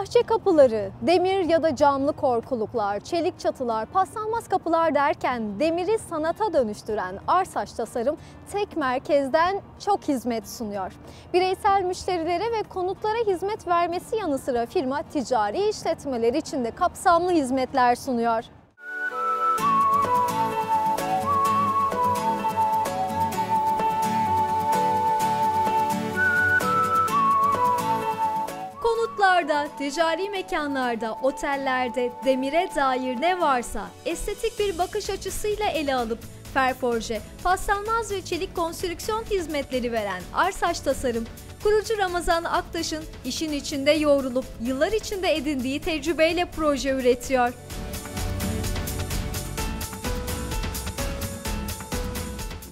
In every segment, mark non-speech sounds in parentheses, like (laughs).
Bahçe kapıları, demir ya da camlı korkuluklar, çelik çatılar, paslanmaz kapılar derken demiri sanata dönüştüren Arsaç Tasarım tek merkezden çok hizmet sunuyor. Bireysel müşterilere ve konutlara hizmet vermesi yanı sıra firma ticari işletmeler için de kapsamlı hizmetler sunuyor. Ticari mekanlarda, otellerde demire dair ne varsa estetik bir bakış açısıyla ele alıp Ferforje, paslanmaz ve çelik konstrüksiyon hizmetleri veren Arsaç Tasarım, kurucu Ramazan Aktaş'ın işin içinde yoğrulup yıllar içinde edindiği tecrübeyle proje üretiyor.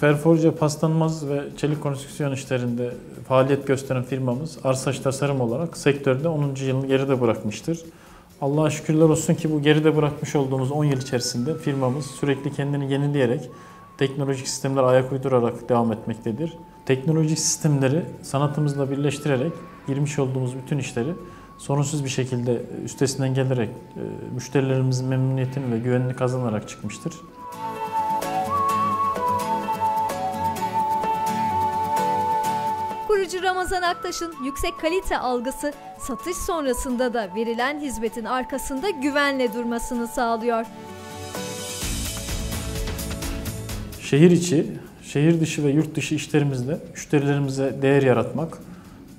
Ferforje paslanmaz ve çelik konstrüksiyon işlerinde faaliyet gösteren firmamız Arsaç Tasarım olarak sektörde 10. yılını geride bırakmıştır. Allah'a şükürler olsun ki bu geride bırakmış olduğumuz 10 yıl içerisinde firmamız sürekli kendini yenileyerek teknolojik sistemlere ayak uydurarak devam etmektedir. Teknolojik sistemleri sanatımızla birleştirerek girmiş olduğumuz bütün işleri sorunsuz bir şekilde üstesinden gelerek e, müşterilerimizin memnuniyetini ve güvenini kazanarak çıkmıştır. Kurucu Ramazan Aktaş'ın yüksek kalite algısı satış sonrasında da verilen hizmetin arkasında güvenle durmasını sağlıyor. Şehir içi, şehir dışı ve yurt dışı işlerimizle müşterilerimize değer yaratmak,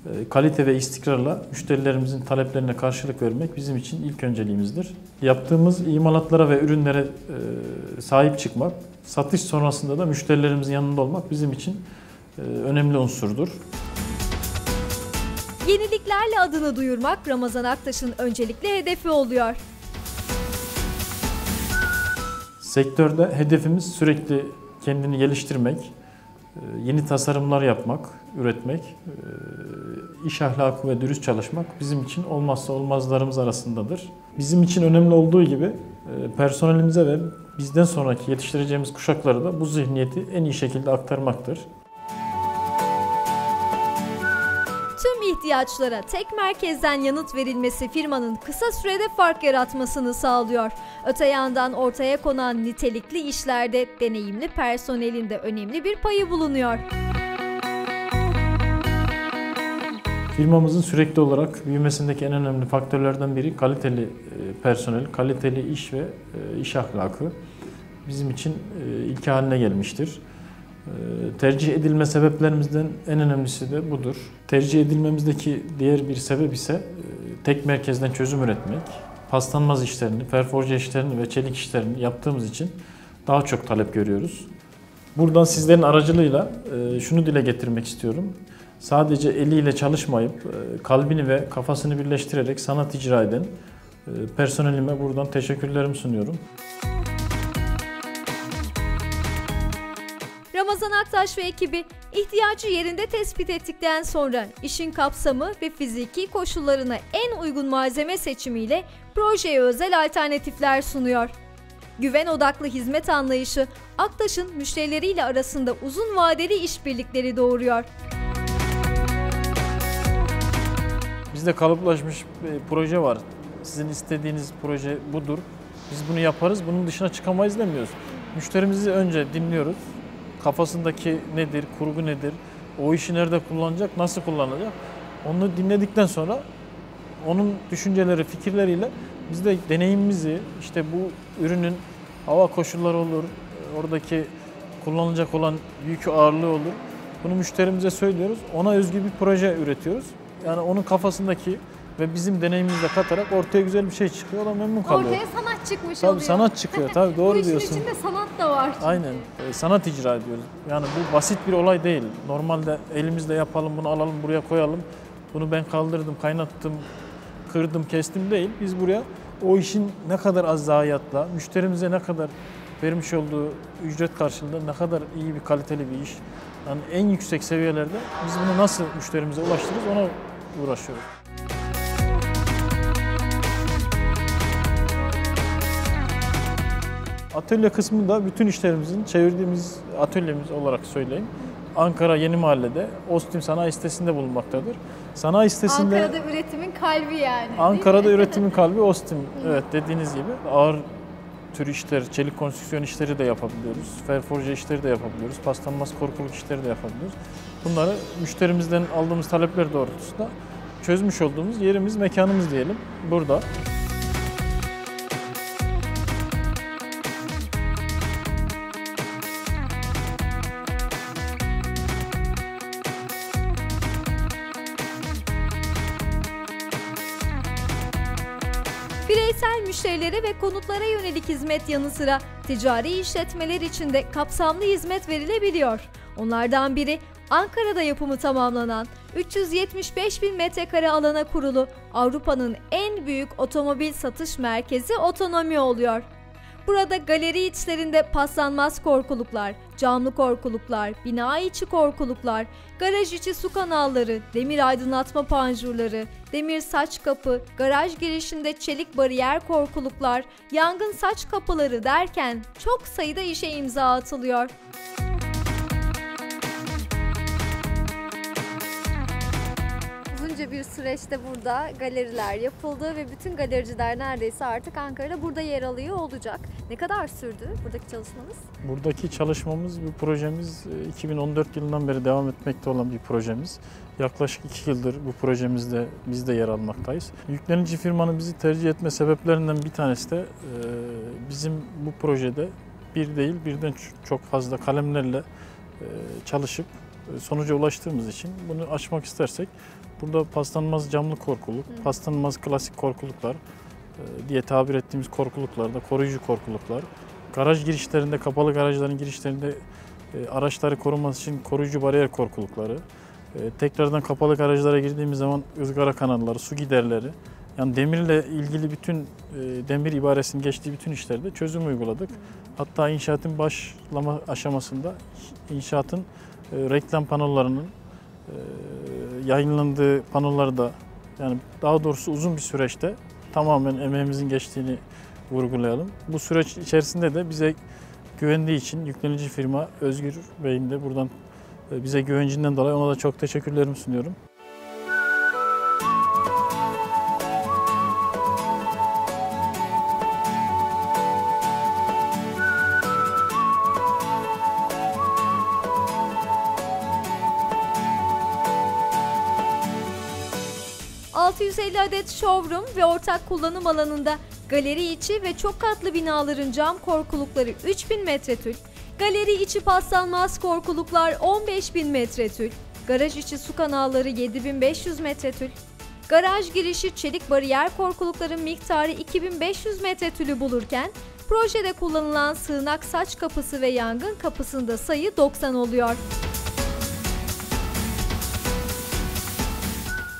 e, kalite ve istikrarla müşterilerimizin taleplerine karşılık vermek bizim için ilk önceliğimizdir. Yaptığımız imalatlara ve ürünlere e, sahip çıkmak, satış sonrasında da müşterilerimizin yanında olmak bizim için e, önemli unsurdur. Yeniliklerle adını duyurmak Ramazan Aktaş'ın öncelikli hedefi oluyor. Sektörde hedefimiz sürekli kendini geliştirmek, e, yeni tasarımlar yapmak, üretmek, e, iş ahlakı ve dürüst çalışmak bizim için olmazsa olmazlarımız arasındadır. Bizim için önemli olduğu gibi e, personelimize ve bizden sonraki yetiştireceğimiz kuşaklara da bu zihniyeti en iyi şekilde aktarmaktır. İhtiyaçlara tek merkezden yanıt verilmesi firmanın kısa sürede fark yaratmasını sağlıyor. Öte yandan ortaya konan nitelikli işlerde deneyimli personelin de önemli bir payı bulunuyor. Firmamızın sürekli olarak büyümesindeki en önemli faktörlerden biri kaliteli e, personel, kaliteli iş ve e, iş ahlakı. Bizim için e, ilke haline gelmiştir. Tercih edilme sebeplerimizden en önemlisi de budur. Tercih edilmemizdeki diğer bir sebep ise tek merkezden çözüm üretmek. Paslanmaz işlerini, ferforje işlerini ve çelik işlerini yaptığımız için daha çok talep görüyoruz. Buradan sizlerin aracılığıyla şunu dile getirmek istiyorum sadece eliyle çalışmayıp e, kalbini ve kafasını birleştirerek sanat icra eden e, personelime buradan teşekkürlerimi sunuyorum. Ramazan Aktaş ve ekibi ihtiyacı yerinde tespit ettikten sonra işin kapsamı ve fiziki koşullarına en uygun malzeme seçimiyle projeye özel alternatifler sunuyor. Güven odaklı hizmet anlayışı Aktaş'ın müşterileriyle arasında uzun vadeli işbirlikleri doğuruyor. Bizde kalıplaşmış bir proje var. Sizin istediğiniz proje budur. Biz bunu yaparız, bunun dışına çıkamayız demiyoruz. Müşterimizi önce dinliyoruz. Kafasındaki nedir, kurgu nedir, o işi nerede kullanacak, nasıl kullanacak. Onu dinledikten sonra onun düşünceleri, fikirleriyle biz de deneyimimizi, işte bu ürünün hava koşulları olur, oradaki kullanılacak olan yükü ağırlığı olur. Bunu müşterimize söylüyoruz. Ona özgü bir proje üretiyoruz. Yani onun kafasındaki ve bizim deneyimimizle katarak ortaya güzel bir şey çıkıyor. O da memnun kalıyor. Ortaya sanat çıkmış tabii oluyor. sanat çıkıyor. Tabii (laughs) doğru Bu işin diyorsun. içinde sanat da var. çünkü. Aynen. E, sanat icra ediyoruz. Yani bu basit bir olay değil. Normalde elimizle yapalım, bunu alalım, buraya koyalım. Bunu ben kaldırdım, kaynattım, kırdım, kestim değil. Biz buraya o işin ne kadar az zayiatla, müşterimize ne kadar vermiş olduğu ücret karşılığında ne kadar iyi bir kaliteli bir iş. Yani en yüksek seviyelerde biz bunu nasıl müşterimize ulaştırırız ona uğraşıyoruz. Atölye kısmı da bütün işlerimizin çevirdiğimiz atölyemiz olarak söyleyeyim. Ankara Yeni Mahalle'de Ostim Sanayi sitesinde bulunmaktadır. Sanayi sitesinde Ankara'da üretimin kalbi yani. Ankara'da mi? (laughs) üretimin kalbi Ostim. Evet dediğiniz gibi ağır tür işler, çelik konstrüksiyon işleri de yapabiliyoruz. Ferforje işleri de yapabiliyoruz. Paslanmaz korkuluk işleri de yapabiliyoruz. Bunları müşterimizden aldığımız talepler doğrultusunda çözmüş olduğumuz yerimiz, mekanımız diyelim burada. Müşterilere ve konutlara yönelik hizmet yanı sıra ticari işletmeler için de kapsamlı hizmet verilebiliyor. Onlardan biri Ankara'da yapımı tamamlanan 375 bin metrekare alana kurulu Avrupa'nın en büyük otomobil satış merkezi Otonomi oluyor. Burada galeri içlerinde paslanmaz korkuluklar, camlı korkuluklar, bina içi korkuluklar, garaj içi su kanalları, demir aydınlatma panjurları, demir saç kapı, garaj girişinde çelik bariyer korkuluklar, yangın saç kapıları derken çok sayıda işe imza atılıyor. Bir süreçte burada galeriler yapıldı ve bütün galericiler neredeyse artık Ankara'da burada yer alıyor olacak. Ne kadar sürdü buradaki çalışmanız? Buradaki çalışmamız, bu projemiz e, 2014 yılından beri devam etmekte olan bir projemiz. Yaklaşık iki yıldır bu projemizde biz de yer almaktayız. Yüklenici firmanın bizi tercih etme sebeplerinden bir tanesi de e, bizim bu projede bir değil birden çok fazla kalemlerle e, çalışıp e, sonuca ulaştığımız için bunu açmak istersek burada paslanmaz camlı korkuluk, Hı. paslanmaz klasik korkuluklar e, diye tabir ettiğimiz korkuluklarda koruyucu korkuluklar, garaj girişlerinde, kapalı garajların girişlerinde e, araçları koruması için koruyucu bariyer korkulukları, e, tekrardan kapalı garajlara girdiğimiz zaman ızgara kanalları, su giderleri, yani demirle ilgili bütün demir ibaresinin geçtiği bütün işlerde çözüm uyguladık. Hatta inşaatın başlama aşamasında inşaatın reklam panolarının yayınlandığı panoları da yani daha doğrusu uzun bir süreçte tamamen emeğimizin geçtiğini vurgulayalım. Bu süreç içerisinde de bize güvendiği için yüklenici firma Özgür Bey'in de buradan e, bize güvencinden dolayı ona da çok teşekkürlerimi sunuyorum. 650 adet showroom ve ortak kullanım alanında galeri içi ve çok katlı binaların cam korkulukları 3000 metretül, galeri içi paslanmaz korkuluklar 15000 metretül, garaj içi su kanalları 7500 metretül, garaj girişi çelik bariyer korkulukların miktarı 2500 metretülü bulurken, projede kullanılan sığınak saç kapısı ve yangın kapısında sayı 90 oluyor.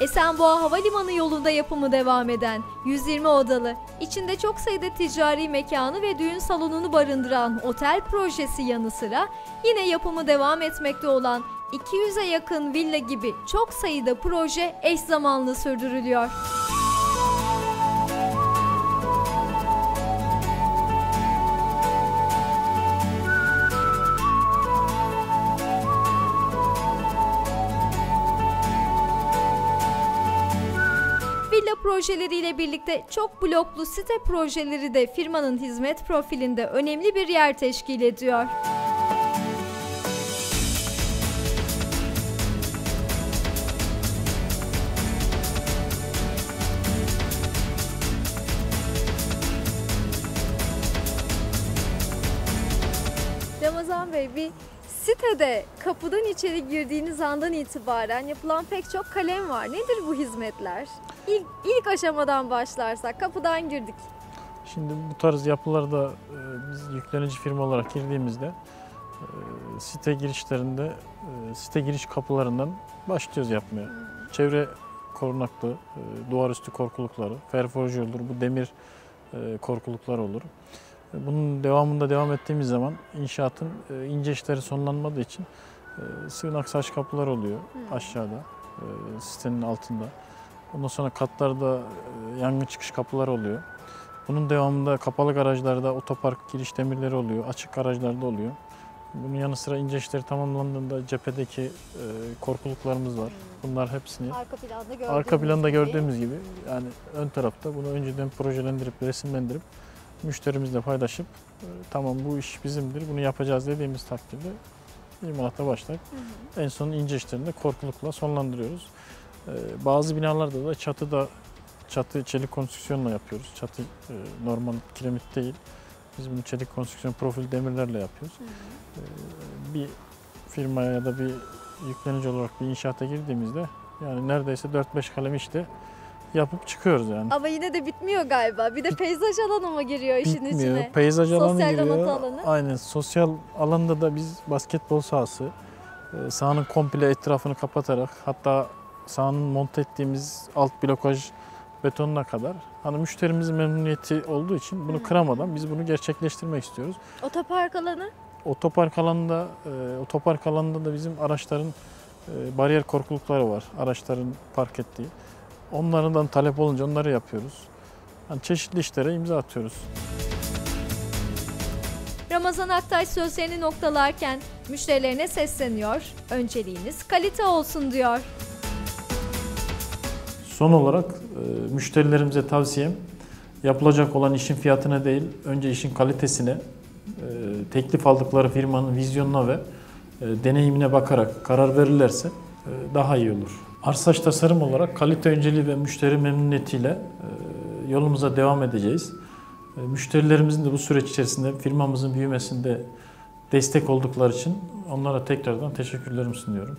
Esenboğa Havalimanı yolunda yapımı devam eden 120 odalı, içinde çok sayıda ticari mekanı ve düğün salonunu barındıran otel projesi yanı sıra yine yapımı devam etmekte olan 200'e yakın villa gibi çok sayıda proje eş zamanlı sürdürülüyor. Projeleriyle birlikte çok bloklu site projeleri de firmanın hizmet profilinde önemli bir yer teşkil ediyor. Ramazan Bey bir sitede kapıdan içeri girdiğiniz andan itibaren yapılan pek çok kalem var. Nedir bu hizmetler? İlk, ilk aşamadan başlarsak kapıdan girdik. Şimdi bu tarz yapılarda e, biz yüklenici firma olarak girdiğimizde e, site girişlerinde e, site giriş kapılarından başlıyoruz yapmaya. Çevre korunaklı, duvar üstü korkulukları, ferforje olur, bu demir korkuluklar olur. Bunun devamında devam ettiğimiz zaman inşaatın ince işleri sonlanmadığı için sığınak saç kapılar oluyor aşağıda, e, sitenin altında. Ondan sonra katlarda e, yangın çıkış kapılar oluyor. Bunun devamında kapalı garajlarda otopark giriş demirleri oluyor, açık garajlarda oluyor. Bunun yanı sıra ince işleri tamamlandığında cephedeki e, korkuluklarımız var. Bunlar hepsini Arka planda gördüğümüz arka planda gibi. gördüğümüz gibi yani ön tarafta bunu önceden projelendirip resimlendirip müşterimizle paylaşıp e, tamam bu iş bizimdir bunu yapacağız dediğimiz takdirde imalata başlar. Hı hı. En son ince işlerini de korkulukla sonlandırıyoruz. Ee, bazı binalarda da çatıda çatı çelik konstrüksiyonla yapıyoruz. Çatı e, normal kiremit değil. Biz bunu çelik konstrüksiyon profil demirlerle yapıyoruz. Hı. Ee, bir firmaya ya da bir yüklenici olarak bir inşaata girdiğimizde yani neredeyse 4-5 kalem işte yapıp çıkıyoruz yani. Ama yine de bitmiyor galiba. Bir de peyzaj alanı mı giriyor işin Bitmiyor. içine? Peyzaj alanı Sosyal giriyor. donatı alanı. Aynen. Sosyal alanda da biz basketbol sahası, e, sahanın komple etrafını kapatarak hatta sahanın monte ettiğimiz alt blokaj betonuna kadar hani müşterimizin memnuniyeti olduğu için bunu kıramadan biz bunu gerçekleştirmek istiyoruz. Otopark alanı? Otopark alanında e, otopark alanında da bizim araçların e, bariyer korkulukları var. Araçların park ettiği. Onlardan talep olunca onları yapıyoruz. Yani çeşitli işlere imza atıyoruz. Ramazan Aktaş sözlerini noktalarken müşterilerine sesleniyor. Önceliğiniz kalite olsun diyor. Son olarak e, müşterilerimize tavsiyem yapılacak olan işin fiyatına değil, önce işin kalitesine, e, teklif aldıkları firmanın vizyonuna ve e, deneyimine bakarak karar verirlerse e, daha iyi olur. Arsaç tasarım olarak kalite önceliği ve müşteri memnuniyetiyle yolumuza devam edeceğiz. Müşterilerimizin de bu süreç içerisinde firmamızın büyümesinde destek oldukları için onlara tekrardan teşekkürlerimi sunuyorum.